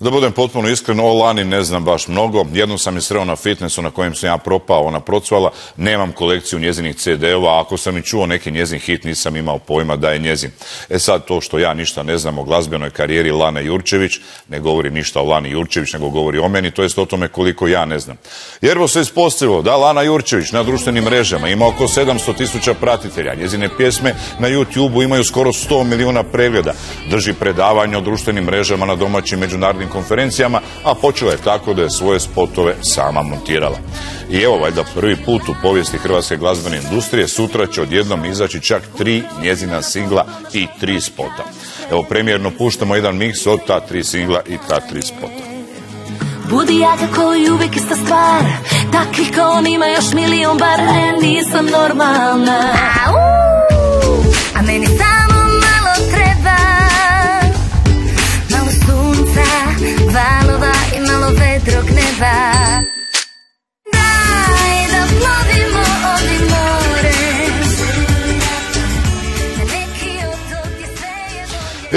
Da budem potpuno iskren, o Lani ne znam baš mnogo. Jednom sam je sreo na fitnessu na kojem sam ja propao, ona procvala. Nemam kolekciju njezinih CD-ova, ako sam i čuo neki njezin hit, nisam imao pojma da je njezin. E sad, to što ja ništa ne znam o glazbenoj karijeri Lane Jurčević, ne govori ništa o Lani Jurčević, nego govori o meni, to jest o tome koliko ja ne znam. Jervo se ispostavilo da Lana Jurčević na društvenim mrežama ima oko 700 tisuća pratitelja. Njezine pjesme na YouTube-u imaju skoro 100 milijuna pregleda. Drži predavanje o društvenim mrežama na domaćim međunarodnim konferencijama, a počela je tako da je svoje spotove sama montirala. I evo valjda prvi put u povijesti hrvatske glazbene industrije sutra će odjednom izaći čak tri njezina singla i tri spota. Evo premijerno puštamo jedan miks od ta tri singla i ta tri spota. Budi jaka koji uvijek ista stvar Takvih kao on ima još milion bar Ne, nisam normalna A meni samo malo vedrog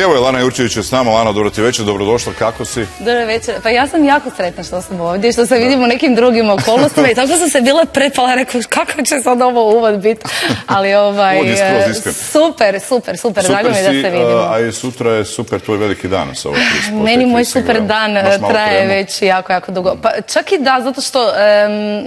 Evo je Lana Jurčević je s nama. Lana, dobro ti večer, dobrodošla, kako si? Dobro večer. Pa ja sam jako sretna što sam ovdje, što se vidim u nekim drugim okolnostima i tako sam se bila prepala, rekao kako će sad ovo uvod biti. Ali ovaj, e, super, super, super, drago mi da se vidimo. a i sutra je super tvoj veliki dan sa ova tri spota i Meni moj super dan e, malo traje već jako, jako dugo. Pa čak i da, zato što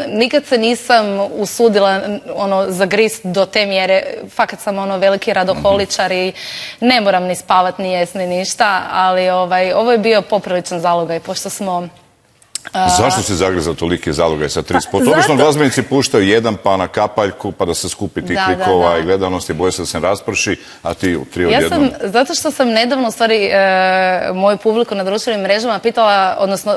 nikad se nisam usudila ono zagrist do te mjere. Fakat sam ono veliki radoholičar i ne moram ni spavat, ni jest, ni ništa, ali ovaj, ovo je bio popriličan zalogaj, pošto smo Zašto se zagriza toliki zalogaj sa tri spota? zato- Obično glazbenici puštaju jedan pa na kapaljku pa da se skupi tih Da, da, klikova da. i gledanosti, boje se da se rasprši, a ti u tri Ja odjednom. zato što sam nedavno u stvari e, moju publiku na društvenim mrežama pitala, odnosno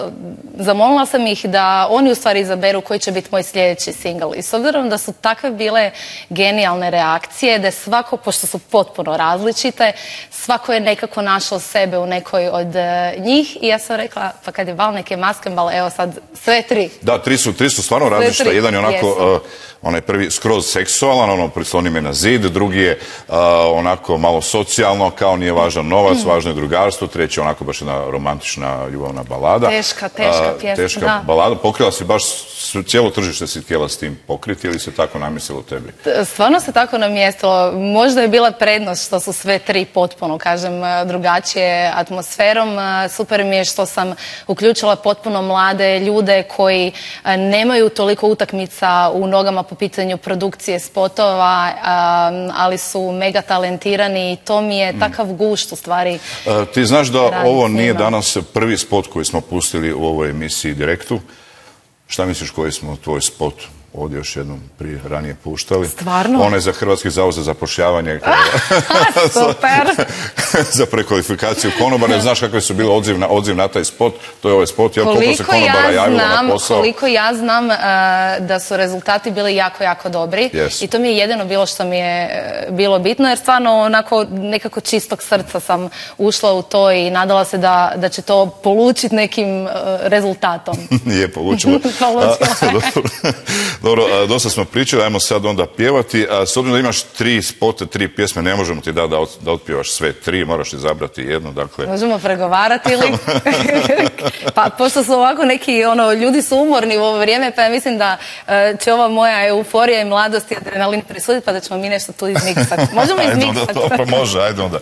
zamolila sam ih da oni u stvari izaberu koji će biti moj sljedeći singl. I s obzirom da su takve bile genijalne reakcije, da je svako, pošto su potpuno različite, svako je nekako našao sebe u nekoj od e, njih i ja sam rekla, pa kad je Val neke maskembal, evo sad sve tri. Da, tri su, tri su stvarno različite. Jedan je onako, uh, onaj prvi skroz seksualan, ono prisloni me na zid, drugi je uh, onako malo socijalno, kao nije važan novac, Mm. važno je drugarstvo, treći je onako baš jedna romantična ljubavna balada. Teška, teška Uh, pjesma, Teška da. balada, pokrila si baš cijelo tržište si htjela s tim pokriti ili se tako namislilo tebi? Stvarno se tako namjestilo. Možda je bila prednost što su sve tri potpuno, kažem, e, drugačije atmosferom. E, Super mi je što sam uključila potpuno mlade ljude koji e, nemaju toliko utakmica u nogama po pitanju produkcije spotova, e, ali su mega talentirani i to mi je takav gušt u stvari. Uh, ti znaš da ovo nije danas prvi spot koji smo pustili u ovoj emisiji Direktu. Šta misliš koji smo tvoj spot ovdje još jednom prije ranije puštali? Stvarno? Onaj za Hrvatski zavod za zapošljavanje. Super! za prekvalifikaciju konobara. Znaš kakve su bile odziv na, odziv na taj spot? To je ovaj spot. Jel, koliko se konobara javilo znam, na posao? koliko ja znam e, da su rezultati bili jako, jako dobri. I to mi je jedino bilo što mi je e, bilo bitno, jer stvarno onako nekako čistog srca sam ušla u to i nadala se da, da će to polučiti nekim e, rezultatom. Nije polučilo. Polučilo je. Dobro, a, dosta smo pričali, ajmo sad onda pjevati. A, s obzirom da imaš tri spote, tri pjesme, ne možemo ti da, da, od- da otpjevaš sve tri, moraš izabrati jednu, dakle... Možemo pregovarati ili? pa pošto su ovako neki, ono, ljudi su umorni u ovo vrijeme, pa ja mislim da e, će ova moja euforija i mladost i adrenalin presuditi, pa da ćemo mi nešto tu izmiksati. Možemo Ajde onda, izmiksati. dobro, može, ajde onda.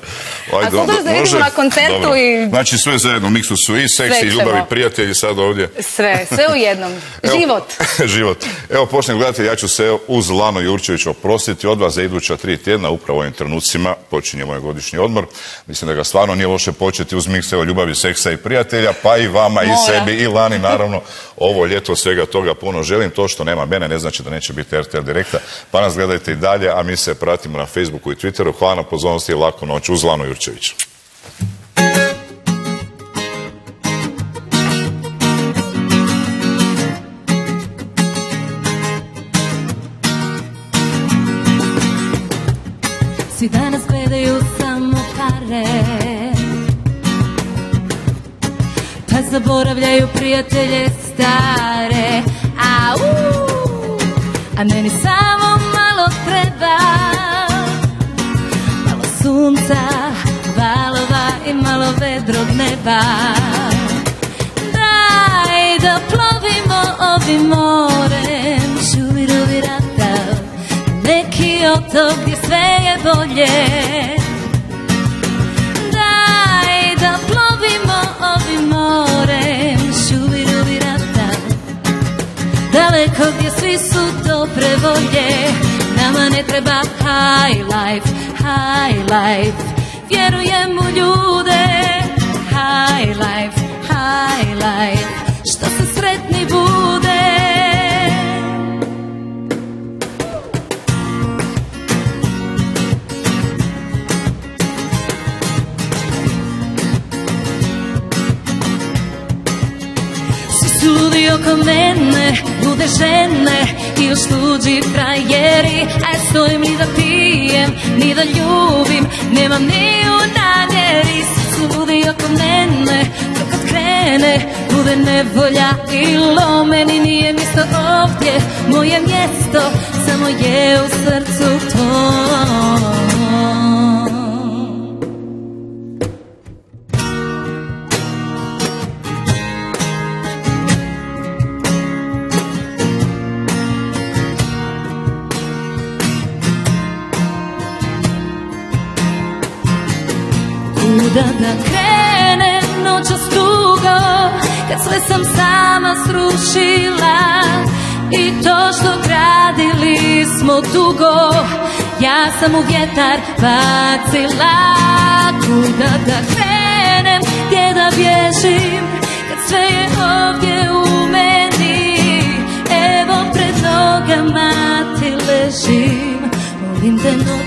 Ajde sutra onda, se vidimo može? na koncertu Dobro. i- Znači sve zajedno, miksu su i seksi, Sve i ćemo. ljubav i prijatelji sad ovdje. Sve, sve u jednom. Evo, Život. život. Evo, poštovni gledatelji, ja ću se uz Lano Jurčević oprostiti od vas za iduća tri tjedna. Upravo u ovim trenucima počinje moj godišnji odmor. Mislim da ga stvarno nije loše početi uz miks evo ljubavi, seksa i prijatelja, pa i vama i sebi i Lani naravno. Ovo ljeto svega toga puno želim. To što nema mene ne znači da neće biti RTL Direkta. Pa nas gledajte i dalje, a mi se pratimo na Facebooku i Twitteru. Hvala na pozornosti i laku noć uz Lano Jurčević. stare. Pa zaboravljaju prijatelje stare. A u, a meni samo malo treba. Malo sunca, valova i malo vedrog neba. Daj da plovimo ovim morem. Šumiru rata neki otok gdje sve je bolje. Daleko gdje svi su dobre volje. Nama ne treba high life, high life. Vjerujem u ljude High life, high life. Što se sretni bude. Svi su ljudi oko mene, lude žene i još tuđi frajeri. A ja stojim ni da pijem, ni da ljubim, nemam ni u namjeri. Svi su ljudi oko mene, to kad krene, bude nevolja i lo. Nije mjesto ovdje, moje mjesto samo je u srcu tom Kuda da krenem noćas dugo Kad sve sam sama srušila. I to što gradili smo dugo Ja sam u vjetar bacila. Kuda da krenem, gdje da bježim Kad sve je ovdje u meni. Evo pred nogama ti ležim. Molim te noća